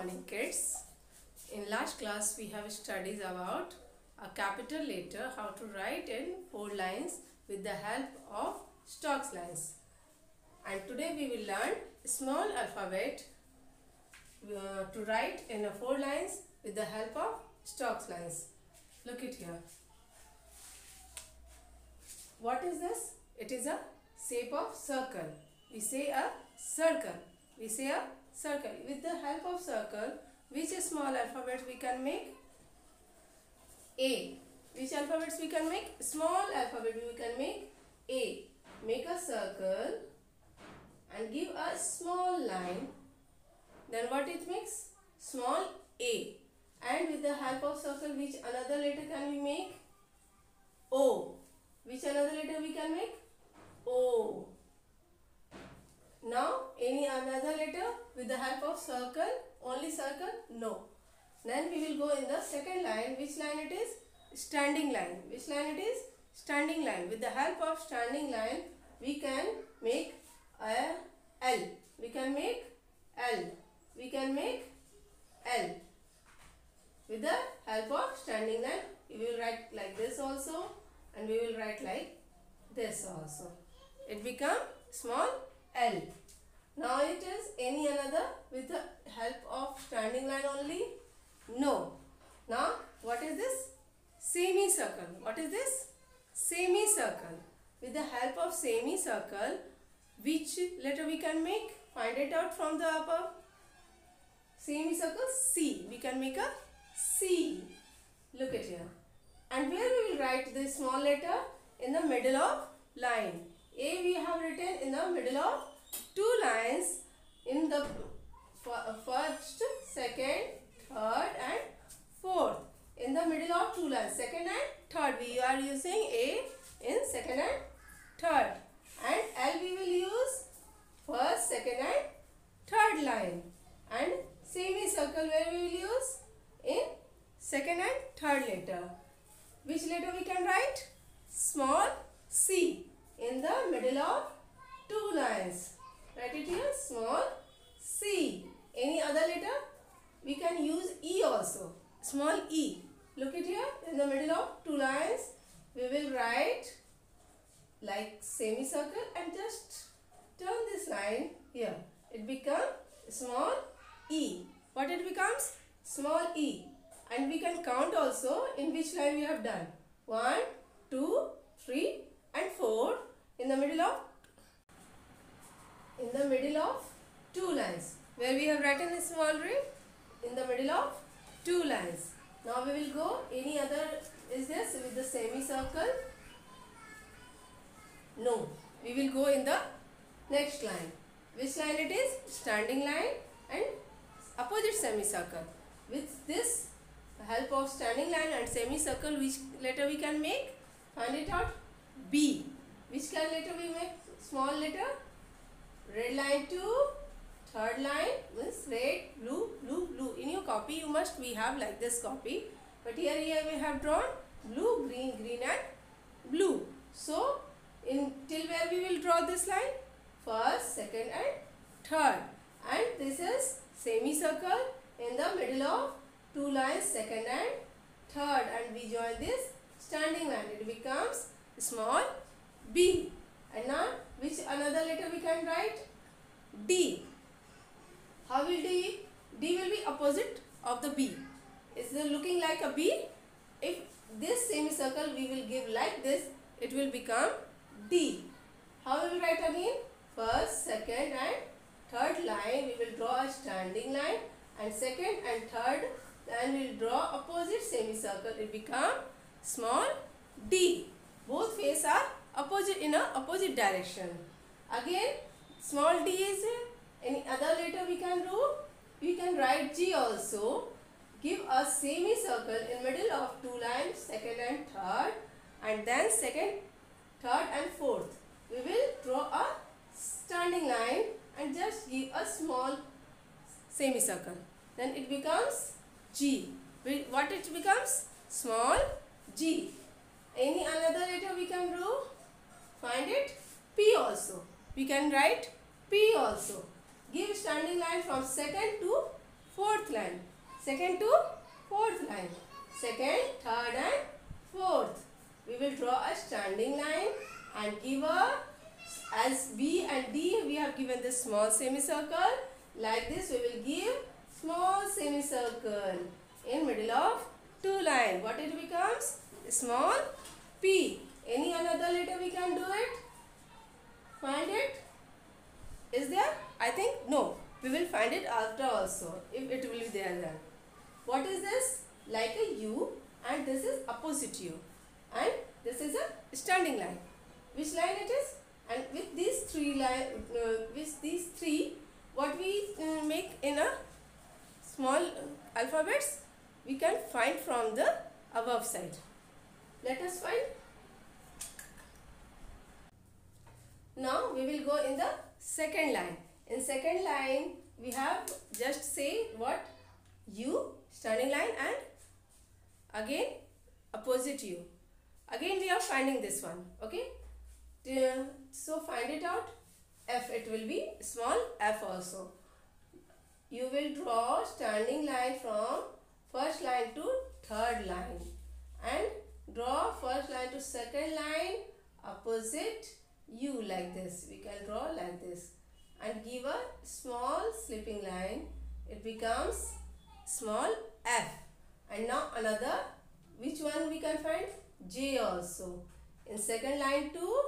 morning kids. In last class we have studied about a capital letter how to write in four lines with the help of Stokes lines. And today we will learn small alphabet uh, to write in a four lines with the help of Stokes lines. Look it here. What is this? It is a shape of circle. We say a circle. We say a circle. With the help of circle, which small alphabet we can make? A. Which alphabets we can make? Small alphabet we can make A. Make a circle and give a small line. Then what it makes? Small A. And with the help of circle, which another letter can we make? O. Which another letter we can make? O. Now, any another letter with the help of circle? Only circle? No. Then we will go in the second line. Which line it is? Standing line. Which line it is? Standing line. With the help of standing line, we can make a L. We can make L. We can make L. With the help of standing line, we will write like this also and we will write like this also. It become small L. Now it is any another with the help of standing line only? No. Now what is this? Semicircle. What is this? Semicircle. With the help of semicircle, which letter we can make? Find it out from the above. Semicircle C. We can make a C. Look at here. And where we will write this small letter? In the middle of line. A we have written in the middle of two lines in the uh, first, second, third and fourth. In the middle of two lines, second and third. We are using A in second and third. And L we will use first, second and third line. And semicircle where we will use in second and third letter. Which letter we can write? Small c in the middle of two lines. Write it here small c. Any other letter? We can use e also. Small e. Look at here in the middle of two lines. We will write like semicircle and just turn this line here. It becomes small e. What it becomes? Small e. And we can count also in which line we have done. 1, 2, 3 and 4 in the middle of in the middle of two lines where we have written a small ring in the middle of two lines. Now we will go any other is this with the semicircle? No. We will go in the next line. Which line it is? Standing line and opposite semicircle. With this help of standing line and semicircle which letter we can make? Find it out. B. Which kind letter we make? Small letter. Red line to third line means red, blue, blue, blue. In your copy you must we have like this copy. But here here we have drawn blue, green, green and blue. So in till where we will draw this line? First, second and third. And this is semicircle in the middle of two lines, second and third. And we join this standing line. It becomes small b. And now which another letter we can write? D. How will D? D will be opposite of the B. Is it looking like a B? If this semicircle we will give like this, it will become D. How will we write again? First, second and third line we will draw a standing line and second and third then we will draw opposite semicircle. It become small d. Both face are opposite in a opposite direction. Again small d is any other letter we can do? We can write G also. Give a semicircle in middle of two lines, second and third and then second, third and fourth. We will draw a standing line and just give a small semicircle. Then it becomes G. What it becomes? Small g. Any another letter we can do? Find it. P also. We can write P also. Give standing line from second to fourth line. Second to fourth line. Second, third and fourth. We will draw a standing line and give a as B and D we have given this small semicircle. Like this we will give small semicircle in middle of two line. What it becomes? Small P. Any another letter we can do it? Find it? Is there? I think no. We will find it after also if it will be there then. What is this? Like a U and this is opposite U and this is a standing line. Which line it is? And with these three line, uh, with these three, what we uh, make in a small alphabets, we can find from the above side. Let us find. Now we will go in the second line. In second line, we have just say what U standing line and again opposite U. Again we are finding this one. Okay. So find it out. F it will be small f also. You will draw standing line from first line to third line and draw first line to second line opposite u like this. We can draw like this and give a small slipping line. It becomes small f. And now another which one we can find? J also. In second line to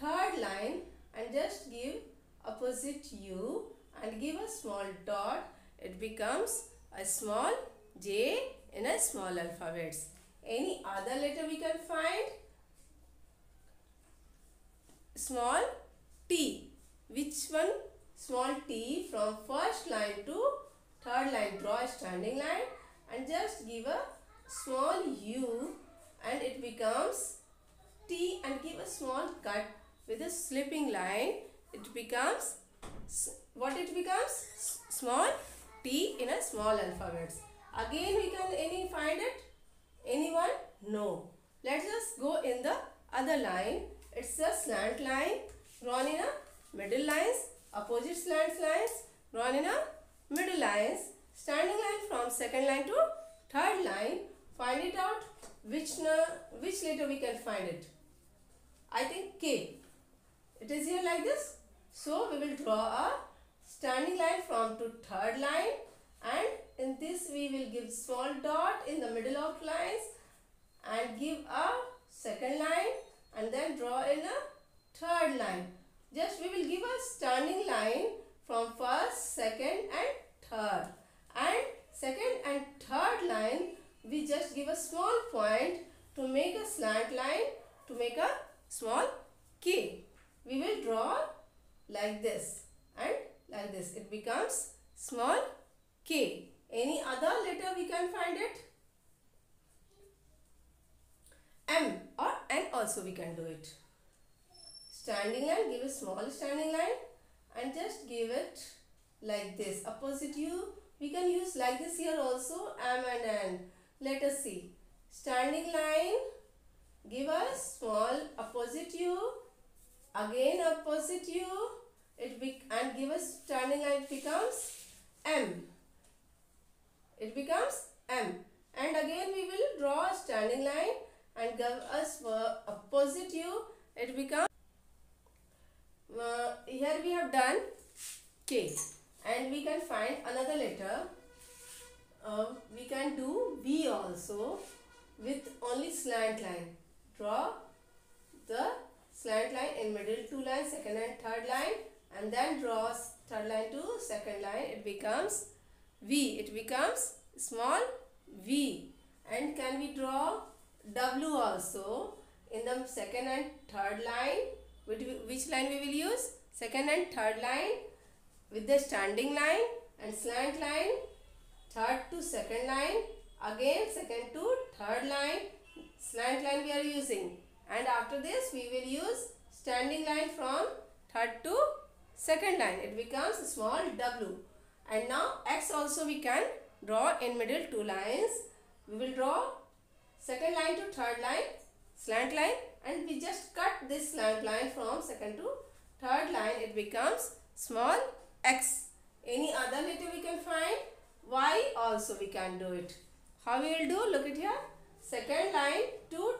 third line and just give opposite u and give a small dot. It becomes a small j in a small alphabets. Any other letter we can find? Small t. Which one? Small t from first line to third line. Draw a standing line and just give a small u and it becomes T and give a small cut with a slipping line. It becomes, what it becomes? Small T in a small alphabets. Again we can any find it? Anyone? No. Let us go in the other line. It's a slant line drawn in a middle lines, opposite slant lines drawn in a middle lines, standing line from second line to third line. Find it out which, which letter we can find it. I think K. It is here like this. So we will draw a standing line from to third line and in this we will give small dot in the middle of lines and give a second line and then draw in a third line. Just we will give a standing line from first, second and third. And second and third line we just give a small point to make a slant line to make a small k. We will draw like this and like this. It becomes small k. Any other letter we can find it? M or N also we can do it. Standing line, give a small standing line and just give it like this. Opposite you, we can use like this here also M and N. Let us see. Standing line, give a small opposite U, again opposite U, it be and give us standing line, it becomes M. It becomes M. And again we will draw a standing line and give us for opposite U, it becomes uh, here we have done K and we can find another letter uh, we can do V also with only slant line. Draw the slant line in middle two lines, second and third line and then draw third line to second line. It becomes V. It becomes small V. And can we draw W also in the second and third line? Which line we will use? Second and third line with the standing line and slant line third to second line again second to third line slant line we are using and after this we will use standing line from third to second line it becomes small w and now x also we can draw in middle two lines we will draw second line to third line slant line and we just cut this slant line from second to third line it becomes small x any other letter we can find Y also we can do it. How we will do? Look at here. Second line to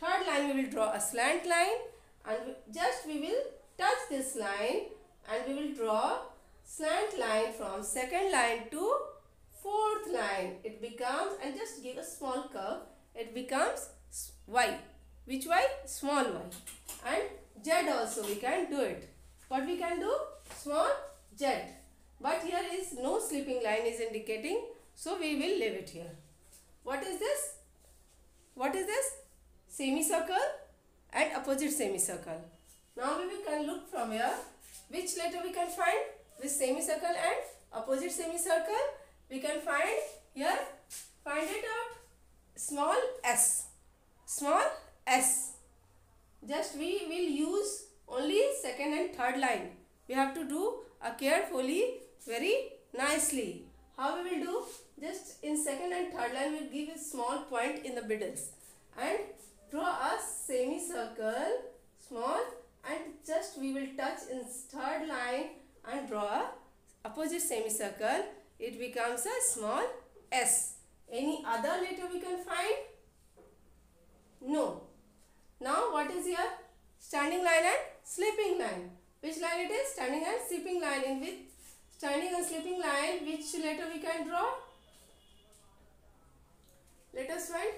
third line we will draw a slant line and just we will touch this line and we will draw slant line from second line to fourth line. It becomes and just give a small curve. It becomes Y. Which Y? Small y. And Z also we can do it. What we can do? Small Z. But here is no slipping line is indicating. So we will leave it here. What is this? What is this? Semicircle and opposite semicircle. Now we can look from here. Which letter we can find? With semicircle and opposite semicircle. We can find here. Find it out. Small s. Small s. Just we will use only second and third line. We have to do a carefully very nicely. How we will do? Just in second and third line we will give a small point in the middles and draw a semicircle small and just we will touch in third line and draw a opposite semicircle. It becomes a small s. Any other letter we can find? No. Now what is here? Standing line and sleeping line. Which line it is? Standing and sleeping line. In which standing and sleeping line which letter we can draw? Let us find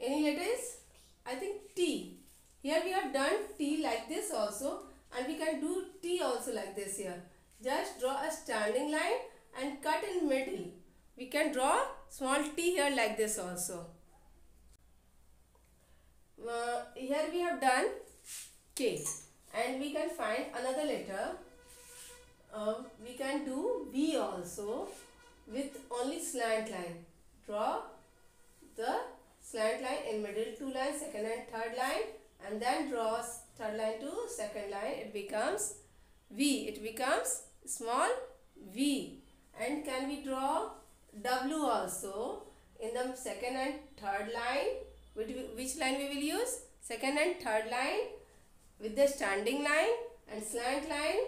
any letters? I think T. Here we have done T like this also and we can do T also like this here. Just draw a standing line and cut in middle. We can draw small T here like this also. Uh, here we have done K and we can find another letter. Uh, we can do V also with only slant line. Draw the slant line in middle two lines second and third line and then draws third line to second line. It becomes V. It becomes small V. And can we draw W also? In the second and third line which line we will use? Second and third line with the standing line and slant line.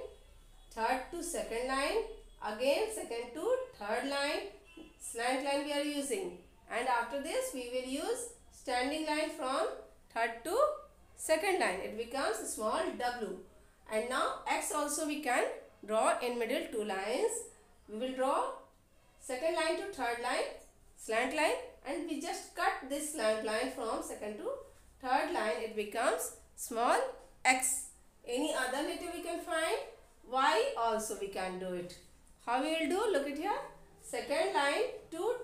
Third to second line. Again second to third line. Slant line we are using. And after this we will use standing line from third to second line it becomes small w. And now x also we can draw in middle two lines. We will draw second line to third line slant line. And we just cut this slant line from second to third line. It becomes small x. Any other letter we can find? Y also we can do it. How we will do? Look at here. Second line to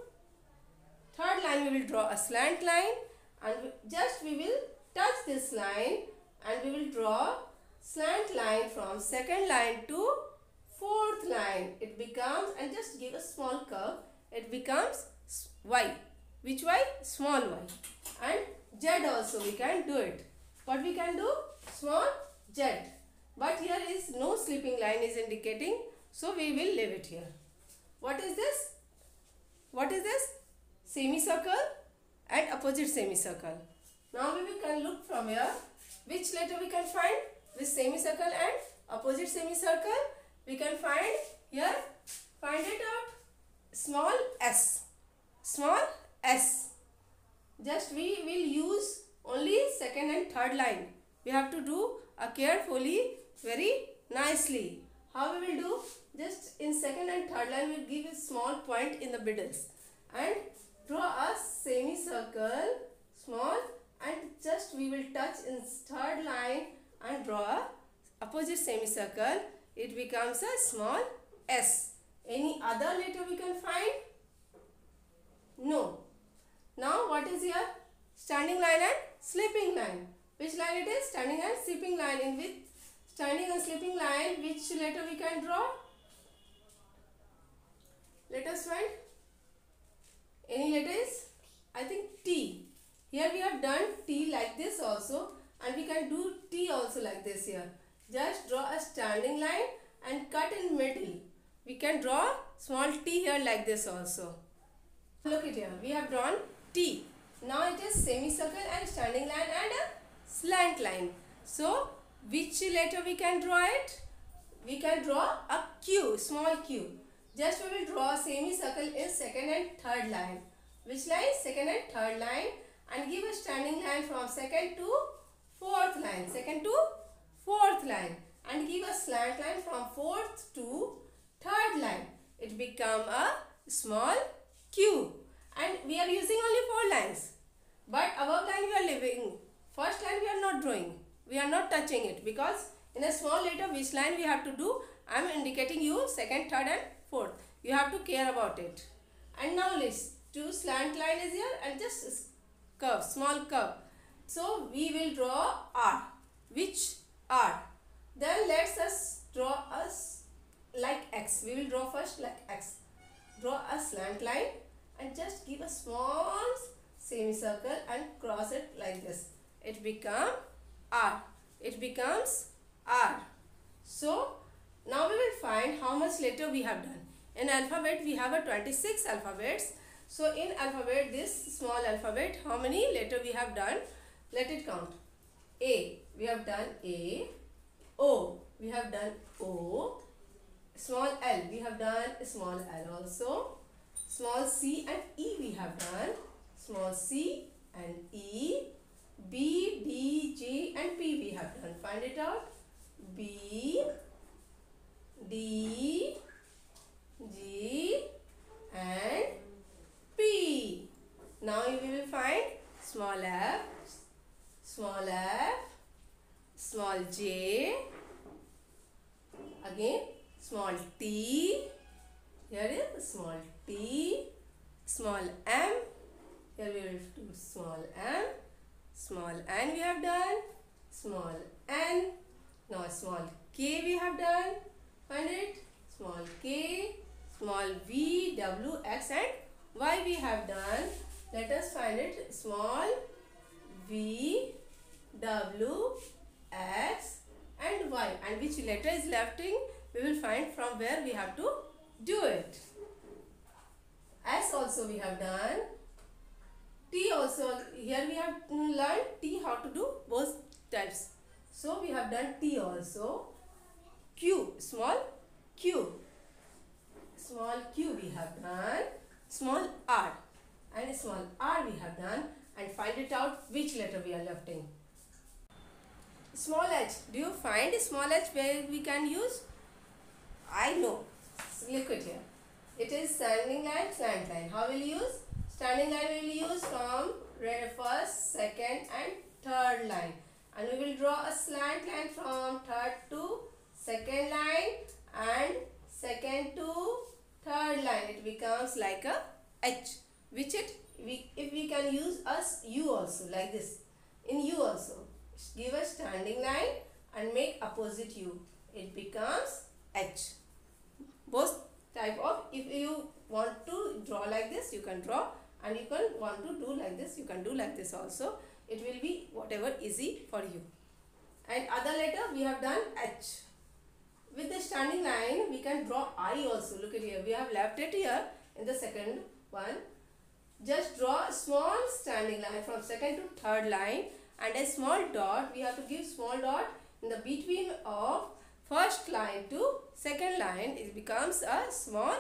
Third line we will draw a slant line. And just we will touch this line and we will draw slant line from second line to fourth line. It becomes and just give a small curve. It becomes y. Which y? Small y. And z also we can do it. What we can do? Small z. But here is no sleeping line is indicating. So we will leave it here. What is this? What is this? semicircle and opposite semicircle. Now we can look from here. Which letter we can find? This semicircle and opposite semicircle. We can find here. Find it out. Small s. Small s. Just we will use only second and third line. We have to do a carefully very nicely. How we will do? Just in second and third line we will give a small point in the middle. and draw a semicircle small and just we will touch in third line and draw a opposite semicircle. It becomes a small s. Any other letter we can find? No. Now what is here? Standing line and sleeping line. Which line it is? Standing and sleeping line. In which standing and sleeping line which letter we can draw? Let us find. Any letters? I think T. Here we have done T like this also and we can do T also like this here. Just draw a standing line and cut in middle. We can draw small T here like this also. Look at here. We have drawn T. Now it is semicircle and standing line and a slant line. So which letter we can draw it? We can draw a Q, small q. Just we will draw a semicircle in second and third line. Which line? Second and third line. And give a standing line from second to fourth line. Second to fourth line. And give a slant line from fourth to third line. It become a small cube. And we are using only four lines. But above line we are leaving. First line we are not drawing. We are not touching it because in a small letter which line we have to do. I am indicating you second, third and fourth. You have to care about it. And now let's two slant line is here and just curve, small curve. So we will draw R. Which R? Then let's draw us like X. We will draw first like X. Draw a slant line and just give a small semicircle and cross it like this. It become R. It becomes R. So now we will find how much letter we have done. In alphabet we have a 26 alphabets. So in alphabet this small alphabet how many letter we have done? Let it count. A we have done A. O we have done O. Small L we have done small L also. Small c and E we have done. Small c and E. B, D, J and P we have done. Find it out. B, D, G and. Now we will find small f, small f, small j, again small t, here is small t, small m, here we will do small m, small n we have done, small n, now small k we have done, find it, small k, small v, w, x and y we have done. Let us find it, small v, w, x and y and which letter is left in we will find from where we have to do it. S also we have done. T also, here we have learned T how to do both types. So we have done T also. Q, small q. Small q we have done. Small r. And small r we have done. And find it out which letter we are left in. Small h. Do you find small h where we can use? I know. Look at here. It is standing line, slant line. How will you use? Standing line we will use from first, second and third line. And we will draw a slant line from third to second line and second to third line. It becomes like a H. Which it, we, if we can use us U also like this. In U also. Give a standing line and make opposite U. It becomes H. Both type of, if you want to draw like this, you can draw and you can want to do like this you can do like this also it will be whatever easy for you and other letter we have done H with the standing line we can draw I also look at here we have left it here in the second one just draw a small standing line from second to third line and a small dot we have to give small dot in the between of first line to second line it becomes a small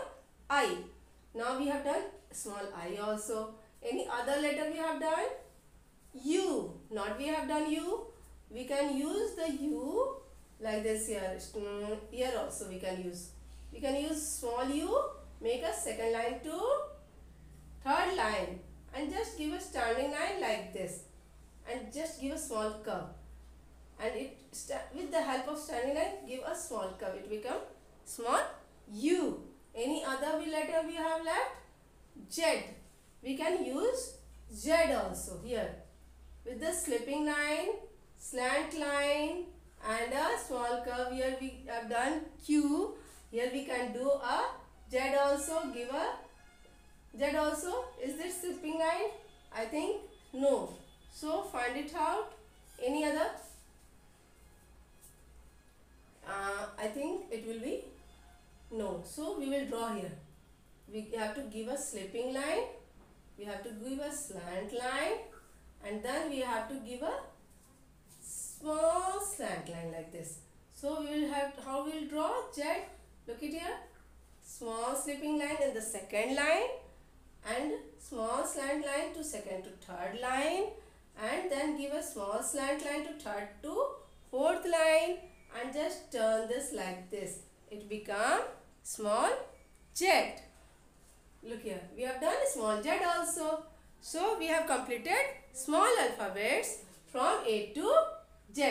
I now we have done small i also. Any other letter we have done? U. Not we have done U. We can use the U like this here. Mm, here also we can use. We can use small u, make a second line to line and just give a standing line like this and just give a small curve and it with the help of standing line give a small curve it become small u any other letter we have left Z. We can use Z also here. With the slipping line, slant line and a small curve here we have done Q. Here we can do a Z also. Give a Z also. Is this slipping line? I think no. So find it out. Any other? Uh, I think it will be no. So we will draw here we have to give a slipping line we have to give a slant line and then we have to give a small slant line like this so we will have how we will draw jet look at here small slipping line in the second line and small slant line to second to third line and then give a small slant line to third to fourth line and just turn this like this. It become small jet. Look here, we have done small jet also. So we have completed small alphabets from A to Z.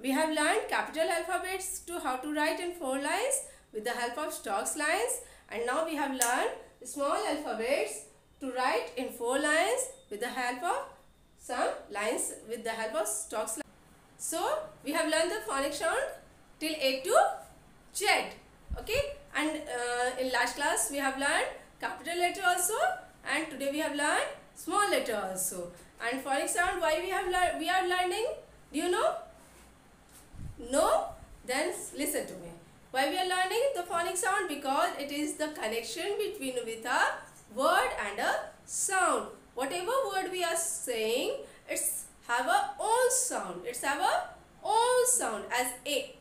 We have learned capital alphabets to how to write in four lines with the help of Stokes lines and now we have learned small alphabets to write in four lines with the help of some lines with the help of lines. So we have learned the phonic sound till A to Z. Okay and uh, in last class we have learned capital letter also and today we have learned small letter also. And phonic sound why we have learned we are learning do you know? No? Then listen to me. Why we are learning the phonic sound? Because it is the connection between with a word and a sound. Whatever word we are saying, it's have a own sound. It's have a own sound as a,